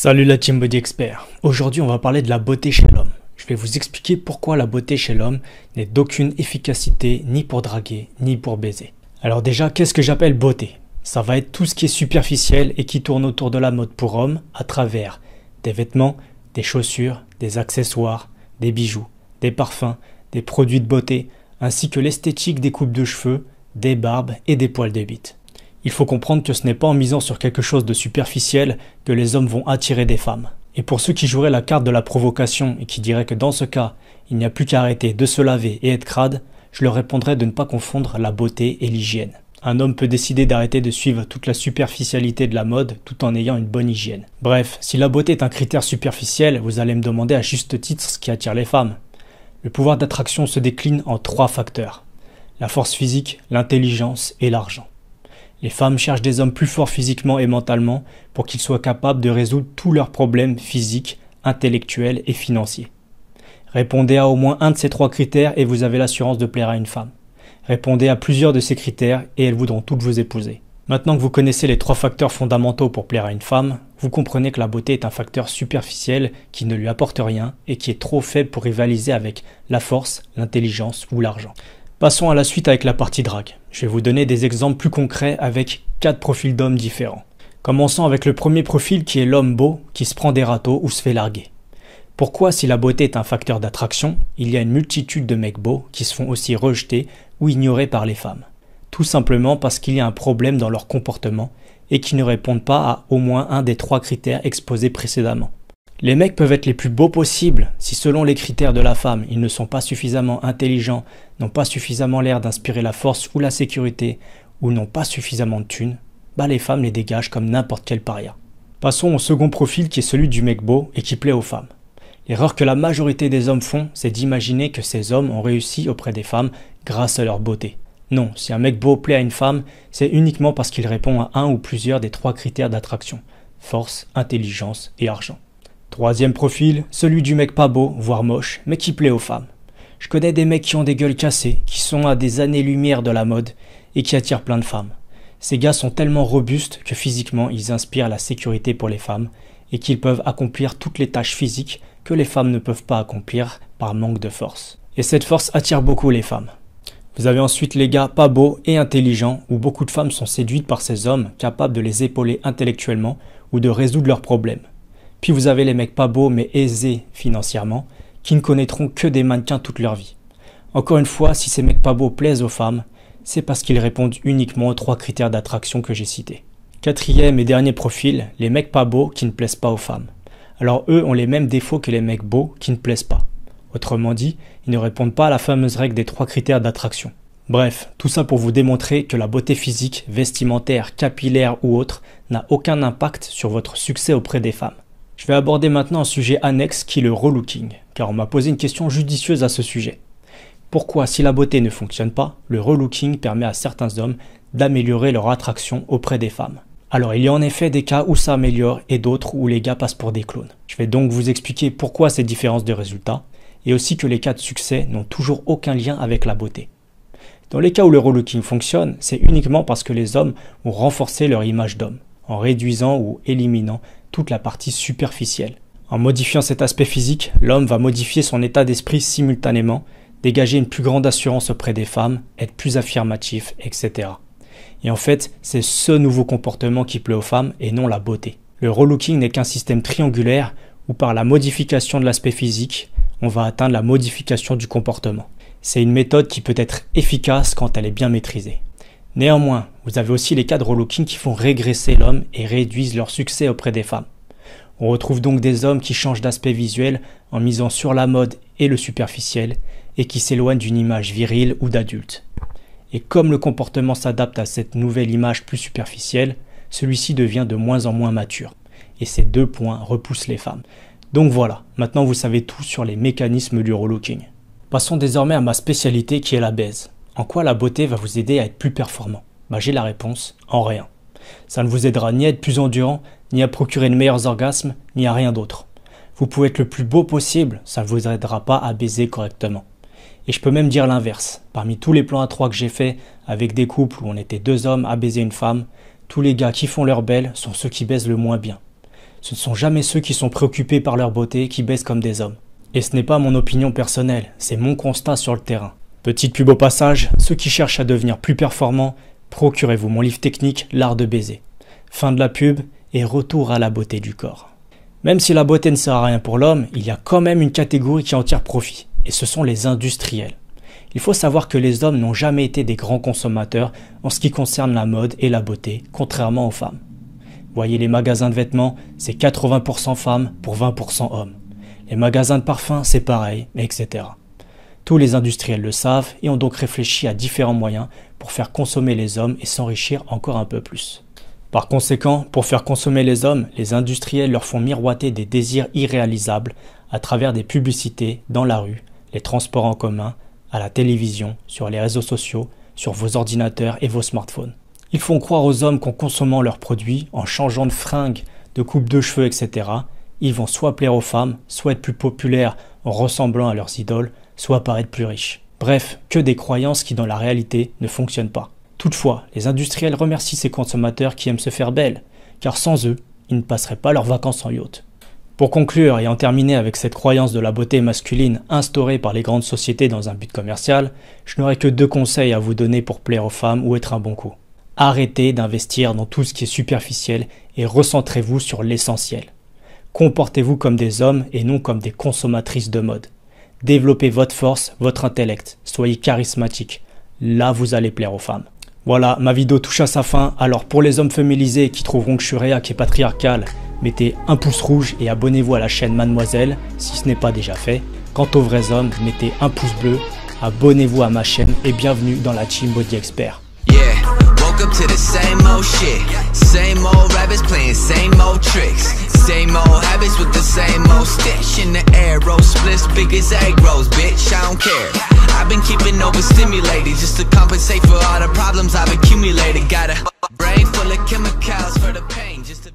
Salut la Team Body Expert. Aujourd'hui, on va parler de la beauté chez l'homme. Je vais vous expliquer pourquoi la beauté chez l'homme n'est d'aucune efficacité ni pour draguer ni pour baiser. Alors déjà, qu'est-ce que j'appelle beauté? Ça va être tout ce qui est superficiel et qui tourne autour de la mode pour homme à travers des vêtements, des chaussures, des accessoires, des bijoux, des parfums, des produits de beauté, ainsi que l'esthétique des coupes de cheveux, des barbes et des poils de bite. Il faut comprendre que ce n'est pas en misant sur quelque chose de superficiel que les hommes vont attirer des femmes. Et pour ceux qui joueraient la carte de la provocation et qui diraient que dans ce cas, il n'y a plus qu'à arrêter de se laver et être crade, je leur répondrais de ne pas confondre la beauté et l'hygiène. Un homme peut décider d'arrêter de suivre toute la superficialité de la mode tout en ayant une bonne hygiène. Bref, si la beauté est un critère superficiel, vous allez me demander à juste titre ce qui attire les femmes. Le pouvoir d'attraction se décline en trois facteurs. La force physique, l'intelligence et l'argent. Les femmes cherchent des hommes plus forts physiquement et mentalement pour qu'ils soient capables de résoudre tous leurs problèmes physiques, intellectuels et financiers. Répondez à au moins un de ces trois critères et vous avez l'assurance de plaire à une femme. Répondez à plusieurs de ces critères et elles voudront toutes vous épouser. Maintenant que vous connaissez les trois facteurs fondamentaux pour plaire à une femme, vous comprenez que la beauté est un facteur superficiel qui ne lui apporte rien et qui est trop faible pour rivaliser avec la force, l'intelligence ou l'argent. Passons à la suite avec la partie drague. Je vais vous donner des exemples plus concrets avec quatre profils d'hommes différents. Commençons avec le premier profil qui est l'homme beau qui se prend des râteaux ou se fait larguer. Pourquoi, si la beauté est un facteur d'attraction, il y a une multitude de mecs beaux qui se font aussi rejeter ou ignorés par les femmes? Tout simplement parce qu'il y a un problème dans leur comportement et qui ne répondent pas à au moins un des trois critères exposés précédemment. Les mecs peuvent être les plus beaux possibles si selon les critères de la femme, ils ne sont pas suffisamment intelligents, n'ont pas suffisamment l'air d'inspirer la force ou la sécurité, ou n'ont pas suffisamment de thunes, bah les femmes les dégagent comme n'importe quel paria. Passons au second profil qui est celui du mec beau et qui plaît aux femmes. L'erreur que la majorité des hommes font, c'est d'imaginer que ces hommes ont réussi auprès des femmes grâce à leur beauté. Non, si un mec beau plaît à une femme, c'est uniquement parce qu'il répond à un ou plusieurs des trois critères d'attraction force, intelligence et argent. Troisième profil, celui du mec pas beau, voire moche, mais qui plaît aux femmes. Je connais des mecs qui ont des gueules cassées, qui sont à des années-lumière de la mode, et qui attirent plein de femmes. Ces gars sont tellement robustes que physiquement ils inspirent la sécurité pour les femmes, et qu'ils peuvent accomplir toutes les tâches physiques que les femmes ne peuvent pas accomplir par manque de force. Et cette force attire beaucoup les femmes. Vous avez ensuite les gars pas beaux et intelligents, où beaucoup de femmes sont séduites par ces hommes capables de les épauler intellectuellement ou de résoudre leurs problèmes. Puis vous avez les mecs pas beaux mais aisés financièrement, qui ne connaîtront que des mannequins toute leur vie. Encore une fois, si ces mecs pas beaux plaisent aux femmes, c'est parce qu'ils répondent uniquement aux trois critères d'attraction que j'ai cités. Quatrième et dernier profil, les mecs pas beaux qui ne plaisent pas aux femmes. Alors eux ont les mêmes défauts que les mecs beaux qui ne plaisent pas. Autrement dit, ils ne répondent pas à la fameuse règle des trois critères d'attraction. Bref, tout ça pour vous démontrer que la beauté physique, vestimentaire, capillaire ou autre n'a aucun impact sur votre succès auprès des femmes. Je vais aborder maintenant un sujet annexe qui est le relooking, car on m'a posé une question judicieuse à ce sujet. Pourquoi, si la beauté ne fonctionne pas, le relooking permet à certains hommes d'améliorer leur attraction auprès des femmes? Alors il y a en effet des cas où ça améliore et d'autres où les gars passent pour des clones. Je vais donc vous expliquer pourquoi ces différences de résultats, et aussi que les cas de succès n'ont toujours aucun lien avec la beauté. Dans les cas où le relooking fonctionne, c'est uniquement parce que les hommes ont renforcé leur image d'homme, en réduisant ou éliminant toute la partie superficielle. En modifiant cet aspect physique, l'homme va modifier son état d'esprit simultanément, dégager une plus grande assurance auprès des femmes, être plus affirmatif, etc. Et en fait, c'est ce nouveau comportement qui plaît aux femmes et non la beauté. Le relooking n'est qu'un système triangulaire où par la modification de l'aspect physique, on va atteindre la modification du comportement. C'est une méthode qui peut être efficace quand elle est bien maîtrisée. Néanmoins, vous avez aussi les cas de relooking qui font régresser l'homme et réduisent leur succès auprès des femmes. On retrouve donc des hommes qui changent d'aspect visuel en misant sur la mode et le superficiel et qui s'éloignent d'une image virile ou d'adulte. Et comme le comportement s'adapte à cette nouvelle image plus superficielle, celui-ci devient de moins en moins mature. Et ces deux points repoussent les femmes. Donc voilà, maintenant vous savez tout sur les mécanismes du relooking. Passons désormais à ma spécialité qui est la baise. En quoi la beauté va vous aider à être plus performant? Bah, J'ai la réponse, en rien. Ça ne vous aidera ni à être plus endurant, ni à procurer de meilleurs orgasmes, ni à rien d'autre. Vous pouvez être le plus beau possible, ça ne vous aidera pas à baiser correctement. Et je peux même dire l'inverse. Parmi tous les plans à trois que j'ai faits avec des couples où on était deux hommes à baiser une femme, tous les gars qui font leur belle sont ceux qui baisent le moins bien. ce ne sont jamais ceux qui sont préoccupés par leur beauté qui baissent comme des hommes. Et ce n'est pas mon opinion personnelle, c'est mon constat sur le terrain. Petite pub au passage, ceux qui cherchent à devenir plus performants, procurez-vous mon livre technique L'art de baiser. Fin de la pub et retour à la beauté du corps. Même si la beauté ne sert à rien pour l'homme, il y a quand même une catégorie qui en tire profit, et ce sont les industriels. Il faut savoir que les hommes n'ont jamais été des grands consommateurs en ce qui concerne la mode et la beauté, contrairement aux femmes. Voyez les magasins de vêtements, c'est 80% femmes pour 20% hommes. Les magasins de parfums, c'est pareil, etc. Tous les industriels le savent et ont donc réfléchi à différents moyens pour faire consommer les hommes et s'enrichir encore un peu plus. Par conséquent, pour faire consommer les hommes, les industriels leur font miroiter des désirs irréalisables à travers des publicités dans la rue, les transports en commun, à la télévision, sur les réseaux sociaux, sur vos ordinateurs et vos smartphones. Ils font croire aux hommes qu'en consommant leurs produits, en changeant de fringues, de coupe de cheveux, etc., ils vont soit plaire aux femmes, soit être plus populaires en ressemblant à leurs idoles, soit paraître plus riches. Bref, que des croyances qui dans la réalité ne fonctionnent pas. Toutefois, les industriels remercient ces consommateurs qui aiment se faire belle, car sans eux, ils ne passeraient pas leurs vacances en yacht. Pour conclure et en terminer avec cette croyance de la beauté masculine instaurée par les grandes sociétés dans un but commercial, je n'aurai que deux conseils à vous donner pour plaire aux femmes ou être un bon coup. Arrêtez d'investir dans tout ce qui est superficiel et recentrez-vous sur l'essentiel. Comportez-vous comme des hommes et non comme des consommatrices de mode. Développez votre force, votre intellect, soyez charismatique. Là, vous allez plaire aux femmes. Voilà, ma vidéo touche à sa fin. Alors pour les hommes féminisés qui trouveront que je suis réac et patriarcal, mettez un pouce rouge et abonnez-vous à la chaîne Mademoiselle si ce n'est pas déjà fait. Quant aux vrais hommes, mettez un pouce bleu, abonnez-vous à ma chaîne et bienvenue dans la Team Body Expert. same old habits with the same old stitch in the arrow splits big as egg rolls bitch I don't care. I've been keeping overstimulated just to compensate for all the problems I've accumulated. Got a brain full of chemicals for the pain just to